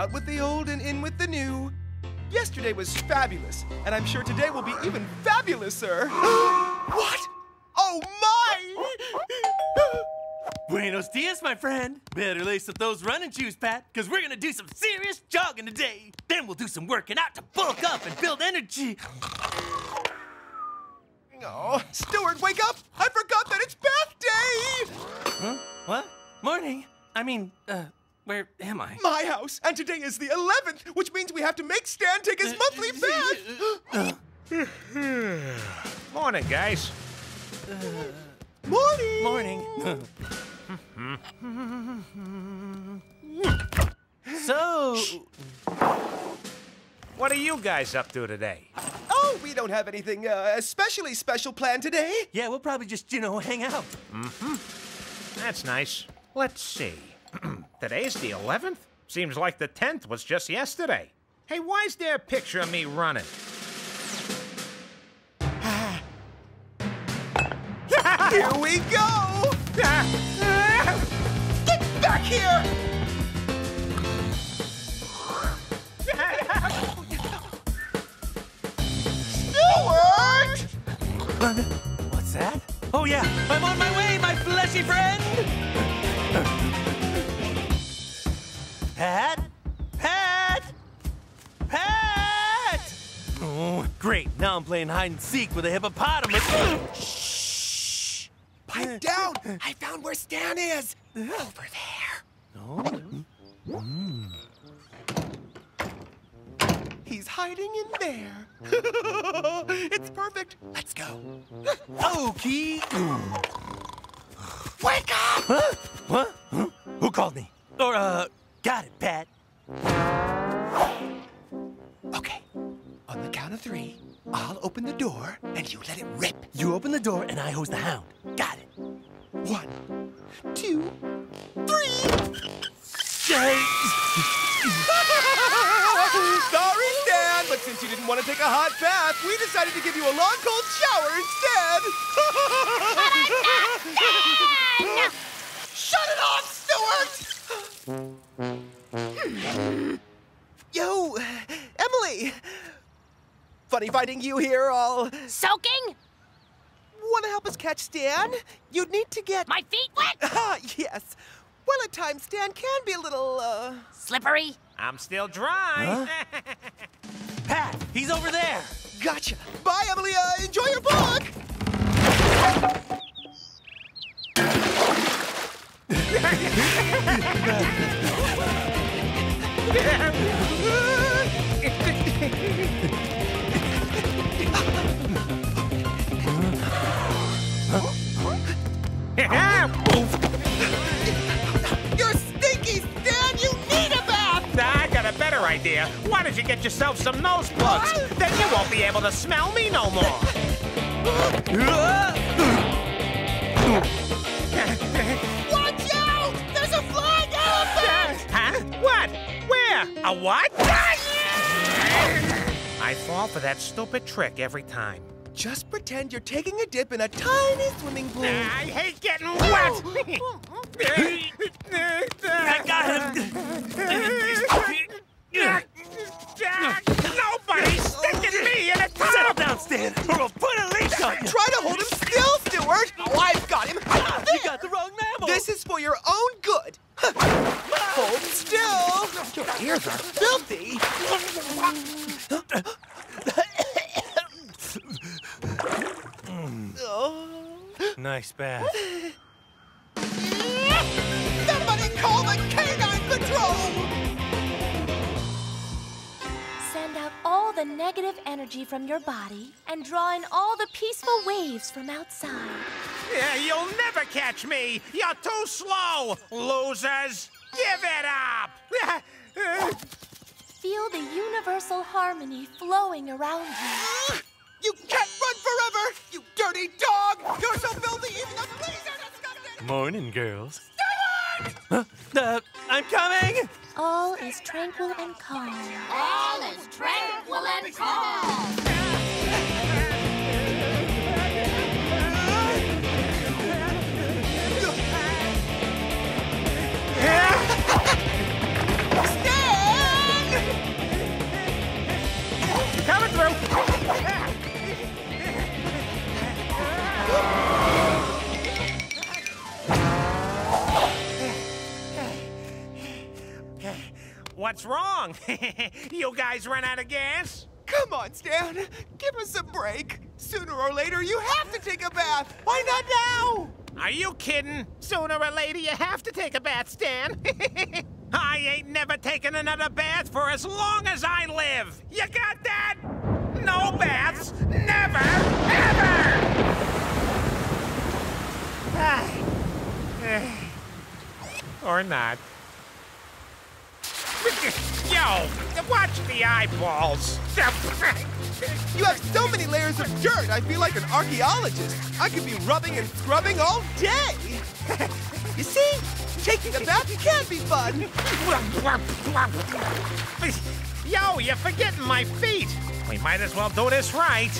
out with the old and in with the new. Yesterday was fabulous, and I'm sure today will be even fabulouser. what? Oh my! Buenos dias, my friend. Better lace up those running shoes, Pat, because we're gonna do some serious jogging today. Then we'll do some working out to bulk up and build energy. Oh, Stuart, wake up! I forgot that it's bath day! Huh? What? Morning. I mean, uh, where am I? My house, and today is the 11th, which means we have to make Stan take his uh, monthly uh, bath! Uh, Morning, guys. Morning! Morning. so, What are you guys up to today? Oh, we don't have anything uh, especially special planned today. yeah, we'll probably just, you know, hang out. That's nice. Let's see. Today's the 11th? Seems like the 10th was just yesterday. Hey, why is there a picture of me running? Here we go! Get back here! Stuart! What's that? Oh, yeah, I'm on my way, my fleshy friend! Pat? Pat? Pat! Oh, great. Now I'm playing hide and seek with a hippopotamus. Pipe down! I found where Stan is! Over there. Oh, He's hiding in there. it's perfect. Let's go. okay. Wake up! Huh? What? Huh? Who called me? Or, uh, got it, Pat. Okay. On the count of three, I'll open the door and you let it rip. You open the door and I hose the hound. Got it. One, two, three. Sorry, Stan, but since you didn't want to take a hot bath, we decided to give you a long, cold shower instead. Shut it off, Stuart! Hmm. Yo, Emily. Funny finding you here all. Soaking? Want to help us catch Stan? You'd need to get. My feet wet? Ah, yes. Well, at times Stan can be a little, uh. Slippery? I'm still dry. Pat, he's over there. Gotcha. Bye, Emily. Uh, enjoy your book. idea. Why don't you get yourself some nose plugs? Then you won't be able to smell me no more. Watch out! There's a flying elephant. Huh? What? Where? A what? I fall for that stupid trick every time. Just pretend you're taking a dip in a tiny swimming pool. I hate getting wet. I got him. tub. down, Stan, or I'll put a leash on you. Try to hold him still, Stuart. Oh, I've got him. You got the wrong mammal. This is for your own good. Hold still. Your ears are filthy. oh. Nice bath. The negative energy from your body and draw in all the peaceful waves from outside. Yeah, you'll never catch me. You're too slow, losers. Give it up. Feel the universal harmony flowing around you. You can't run forever, you dirty dog! You're so filthy, even the fleas are disgusting! Morning, girls. Huh? Uh, I'm coming. All is tranquil and calm. All is tranquil and calm. What's wrong? you guys run out of gas? Come on, Stan. Give us a break. Sooner or later, you have to take a bath. Why not now? Are you kidding? Sooner or later, you have to take a bath, Stan. I ain't never taken another bath for as long as I live. You got that? No baths, never, ever! or not. Yo, watch the eyeballs. You have so many layers of dirt, I feel like an archaeologist. I could be rubbing and scrubbing all day. you see? Taking a bath can be fun. Yo, you're forgetting my feet. We might as well do this right.